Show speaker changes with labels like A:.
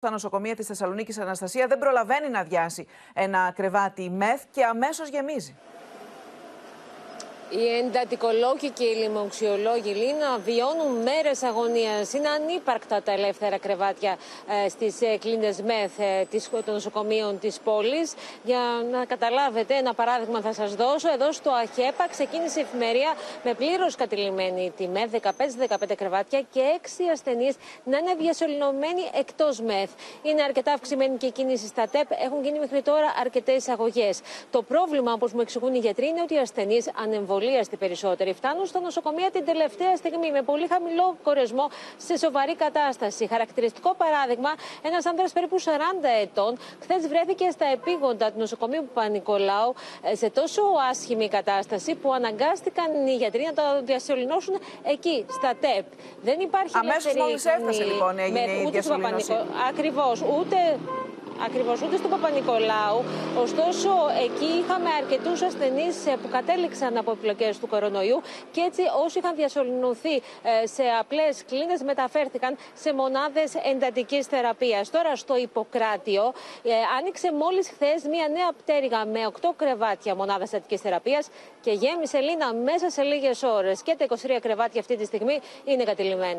A: Στα νοσοκομεία της Θεσσαλονίκης Αναστασία δεν προλαβαίνει να αδειάσει ένα κρεβάτι μεθ και αμέσως γεμίζει.
B: Οι εντατικολόγοι και οι λοιμοξιολόγοι Λίνα βιώνουν μέρες αγωνίας. Είναι ανύπαρκτα τα ελεύθερα κρεβάτια ε, στις ε, κλίνες ΜΕΘ ε, των νοσοκομείων της πόλης. Για να καταλάβετε, ένα παράδειγμα θα σας δώσω. Εδώ στο ΑΧΕΠΑ ξεκίνησε η εφημερία με πλήρως κατηλημένη τη ΜΕΘ, 15-15 κρεβάτια και 6 ασθενείς να είναι διασωληνωμένοι εκτός ΜΕΘ. Είναι αρκετά αυξημένη και η κίνηση στα ΤΕΠ. Έχουν γίνει μέχρι τώρα αρκετές εισαγωγέ. Το πρόβλημα, όπως μου εξηγούν οι γιατροί, είναι ότι οι ασθενείς ανεμβολίασαν εμβολίαστοι περισσότεροι. Φτάνουν στα νοσοκομεία την τελευταία στιγμή με πολύ χαμηλό κορεσμό σε σοβαρή κατάσταση. Χαρακτηριστικό παράδειγμα, ένας άνδρας περίπου 40 ετών χθες βρέθηκε στα επίγοντα του νοσοκομείου Παπα-Νικολάου ε, σε τόσο άσχημη κατάσταση που αναγκάστηκαν οι γιατροί να το διασωληνώσουν εκεί, στα ΤΕΠ. Δεν υπάρχει
A: Αμέσως μόλις έφτασε λοιπόν έγινε η διασωληνώση.
B: Ακριβώς, ούτε ακριβώ ούτε στον Παπα-Νικολάου. Ωστόσο, εκεί είχαμε αρκετούς ασθενείς ε, που κατέληξαν από επιλογέ του κορονοϊού και έτσι όσοι είχαν διασωληνωθεί ε, σε απλές κλίνες μεταφέρθηκαν σε μονάδες εντατικής θεραπείας. Τώρα στο Ιπποκράτιο ε, άνοιξε μόλις χθες μια νέα πτέρυγα με 8 κρεβάτια μονάδας εντατικής θεραπείας και γέμισε Λίνα μέσα σε λίγες ώρες. Και τα 23 κρεβάτια αυτή τη στιγμή είναι κατηλημένα.